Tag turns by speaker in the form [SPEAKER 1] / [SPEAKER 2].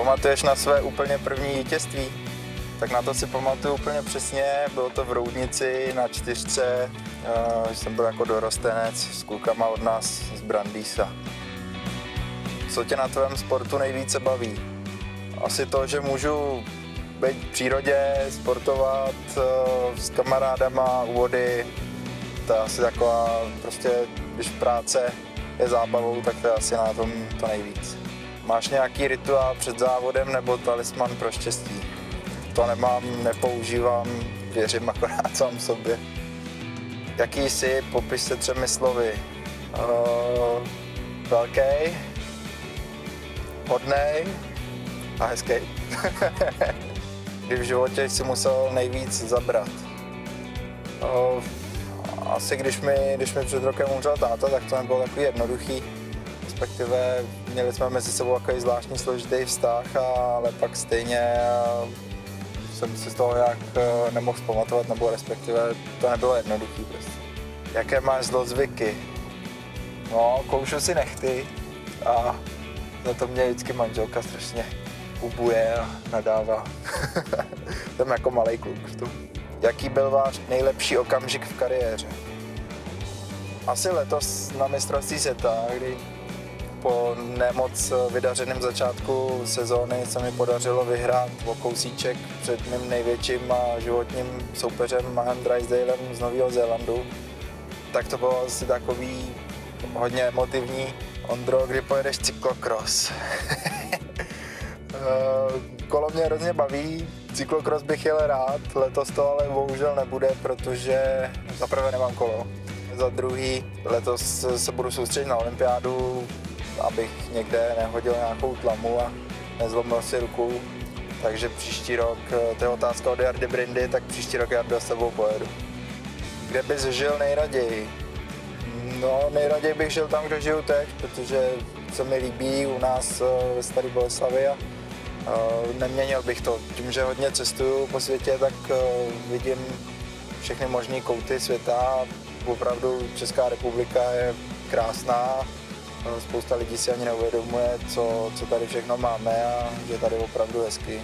[SPEAKER 1] Pamatuješ na své úplně první vítězství? Tak na to si pamatuju úplně přesně, bylo to v Roudnici na čtyřce, uh, jsem byl jako dorostenec s klukama od nás z Brandýsa. Co tě na tvém sportu nejvíce baví? Asi to, že můžu být v přírodě, sportovat uh, s kamarádama u vody, to je asi taková, prostě když práce je zábavou, tak to je asi na tom to nejvíc. Máš nějaký rituál před závodem nebo talisman pro štěstí? To nemám, nepoužívám, věřím akorát sám sobě. Jaký jsi, popis se třemi slovy. Uh, velký, hodnej a hezký. Kdy v životě jsi musel nejvíc zabrat. Uh, asi když mi, když mi před rokem umřel táta, tak to nebylo takový jednoduchý. Respektive měli jsme mezi sebou takový zvláštní složitý vztah, ale pak stejně jsem si z toho nějak nemohl zpamatovat, nebo respektive to nebylo jednoduchý prostě. Jaké máš zlozvyky? No, koušu si nechty a za to mě vždycky manželka strašně ubuje a nadává. jsem jako malý kluk v tom. Jaký byl váš nejlepší okamžik v kariéře? Asi letos na mistrovství světa, kdy po nemoc vydařeném začátku sezóny se mi podařilo vyhrát o kousíček před mým největším a životním soupeřem Mahem Drysdalem z Nového Zélandu. Tak to bylo asi takový hodně emotivní. Ondro, kdy pojedeš cyklokros? Kolo mě hrozně baví, cyklokros bych jel rád, letos to ale bohužel nebude, protože za prvé nemám kolo. Za druhý, letos se budu soustředit na olympiádu, abych někde nehodil nějakou tlamu a nezlomil si ruku. Takže příští rok, to je otázka od Jardy Brindy, tak příští rok Jarda s tebou pojedu. Kde bys žil nejraději? No, nejraději bych žil tam, kde žiju teď, protože se mi líbí u nás eh, ve Staré Boleslavi a uh, neměnil bych to. Tím, že hodně cestuju po světě, tak vidím všechny možné kouty světa. Opravdu Česká republika je krásná, spousta lidí si ani neuvědomuje, co, co tady všechno máme a že tady opravdu hezky.